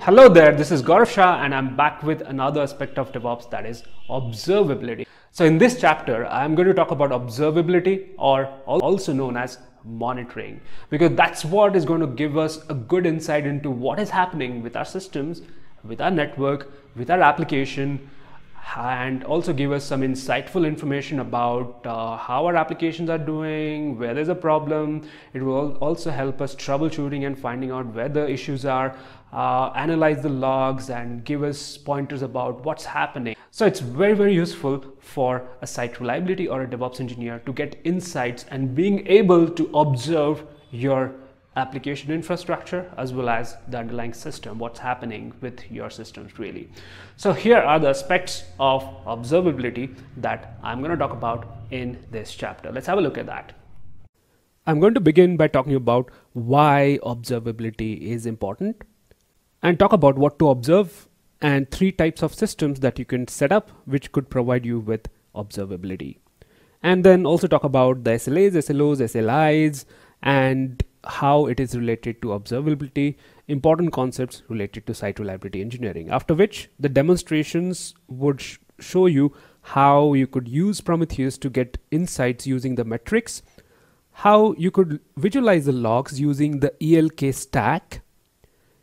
Hello there, this is Gaurav Shah and I'm back with another aspect of DevOps that is observability. So in this chapter, I'm going to talk about observability or also known as monitoring because that's what is going to give us a good insight into what is happening with our systems, with our network, with our application, and also give us some insightful information about uh, how our applications are doing, where there's a problem. It will also help us troubleshooting and finding out where the issues are, uh, analyze the logs and give us pointers about what's happening. So it's very, very useful for a site reliability or a DevOps engineer to get insights and being able to observe your application infrastructure as well as the underlying system, what's happening with your systems really. So here are the aspects of observability that I'm going to talk about in this chapter. Let's have a look at that. I'm going to begin by talking about why observability is important and talk about what to observe and three types of systems that you can set up which could provide you with observability. And then also talk about the SLAs, SLOs, SLIs, and how it is related to observability, important concepts related to site reliability engineering. After which, the demonstrations would sh show you how you could use Prometheus to get insights using the metrics, how you could visualize the logs using the ELK stack,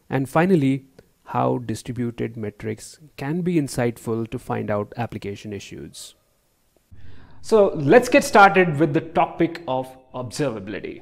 and finally, how distributed metrics can be insightful to find out application issues. So let's get started with the topic of observability.